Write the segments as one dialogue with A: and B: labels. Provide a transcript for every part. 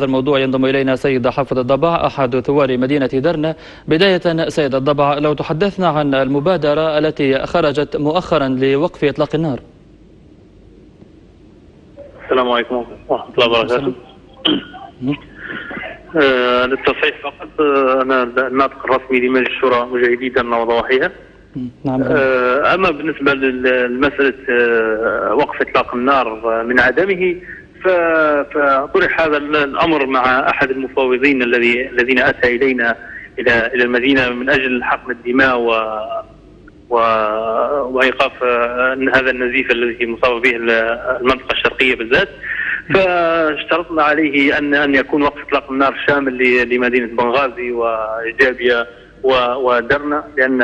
A: هذا الموضوع ينضم إلينا سيد حافظ الضبع أحد ثوار مدينة درنة بداية سيد الضبع لو تحدثنا عن المبادرة التي خرجت مؤخرا لوقف إطلاق النار.
B: السلام عليكم ورحمة الله وبركاته. آه للتصحيح فقط آه أنا الناطق الرسمي لمجلس الشورى مجاهدي درنة وضواحيها. نعم. آه أما بالنسبة لمسألة وقف إطلاق النار من عدمه فطرح هذا الأمر مع أحد المفاوضين الذي الذين أتى إلينا إلى إلى المدينة من أجل حقن الدماء و و... وإيقاف هذا النزيف الذي مصاب به المنطقة الشرقية بالذات. فاشترطنا عليه ان أن يكون وقف إطلاق النار شامل لمدينة بنغازي وايجابيا ودرنا لأن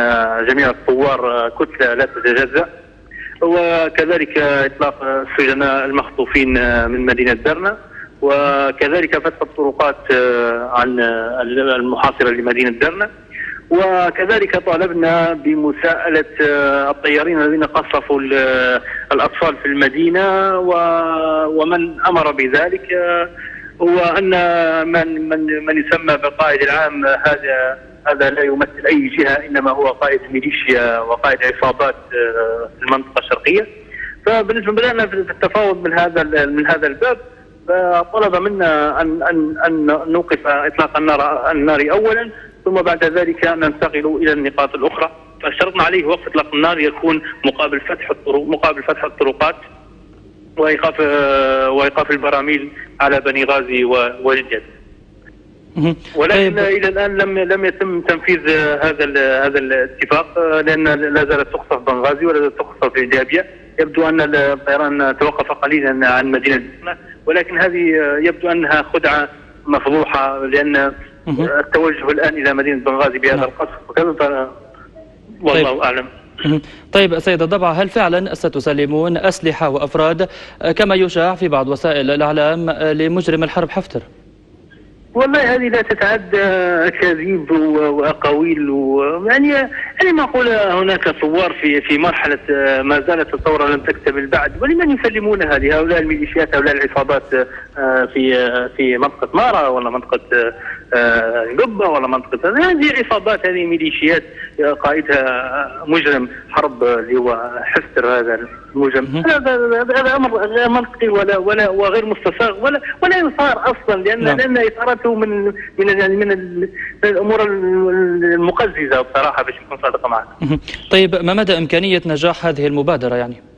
B: جميع الثوار كتلة لا تتجزأ. وكذلك إطلاق السجناء المخطوفين من مدينة درنا وكذلك فتح الطرقات عن المحاصرة لمدينة درنا وكذلك طالبنا بمساءلة الطيارين الذين قصفوا الأطفال في المدينة ومن أمر بذلك هو أن من من من يسمى بالقائد العام هذا هذا لا يمثل أي جهة إنما هو قائد ميليشيا وقائد عصابات آه، في المنطقة الشرقيه فبالنسبة لنا في التفاوض من هذا من هذا الباب فطلب منا ان ان أن نوقف إطلاق النار النار اولا ثم بعد ذلك ننتقل إلى النقاط الأخرى. فاشترطنا عليه وقف إطلاق النار يكون مقابل فتح الطرق مقابل فتح الطرقات وايقاف وإيقاف البراميل على بني غازي وجدة ولكن طيب. إلى الآن لم لم يتم تنفيذ هذا هذا الاتفاق لأن لا زالت تقصف بنغازي ولا زالت تقصف ايجابيا يبدو أن الطيران توقف قليلا عن مدينة ولكن هذه يبدو أنها خدعة مفضوحة لأن التوجه الآن إلى مدينة بنغازي بهذا نعم. القصف وكذا والله طيب. أعلم
A: طيب سيد الضبع هل فعلا ستسلمون أسلحة وأفراد كما يشاع في بعض وسائل الإعلام لمجرم الحرب حفتر؟
B: والله هذه لا تتعدى أكاذيب وأقاويل يعني يعني ما أقول هناك ثوار في في مرحلة ما زالت الثورة لم تكتمل بعد ولمن يسلمونها لهؤلاء الميليشيات هؤلاء العصابات آه، في في منطقة مارا ولا منطقة آه، قبه ولا منطقة هذه عصابات هذه ميليشيات قائدها مجرم حرب اللي هو حفتر هذا المجرم هذا هذا أمر منطقي ولا ولا وغير مستساغ ولا ولا يصار أصلا لأن نعم. لأن إثارته من من يعني من الأمور المقززة بصراحة باش نكون صادق معك.
A: طيب ما مدى إمكانية نجاح هذه المبادرة يعني؟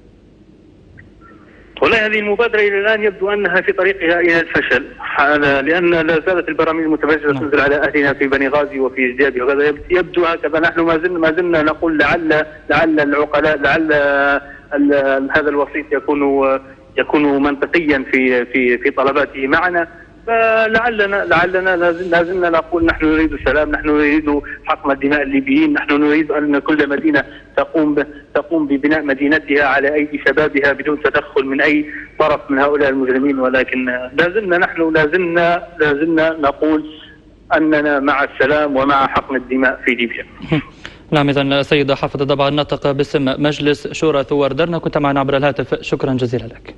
B: والله هذه المبادرة إلى الآن يبدو أنها في طريقها إلى الفشل. لأن لا زالت البراميل المتفجرة نعم. تنزل على أهلنا في بني غازي وفي جدابي وكذا يبدو هكذا. نحن ما زلنا ما زلنا نقول لعل لعل العقلاء لعل هذا الوسيط يكون يكون منطقيا في في في طلباته. معنا فلعلنا لعلنا لازلنا نقول نحن نريد السلام، نحن نريد حقن دماء الليبيين، نحن نريد أن كل مدينة تقوم تقوم ببناء مدينتها على ايدي شبابها بدون تدخل من أي طرف من هؤلاء المجرمين ولكن لازلنا نحن لازلنا لازلنا نقول أننا مع السلام ومع حقن الدماء في ليبيا.
A: نعم اذا سيد حافظ الضبع الناطق باسم مجلس شورى ثوار درنا كنت معنا عبر الهاتف شكرا جزيلا لك.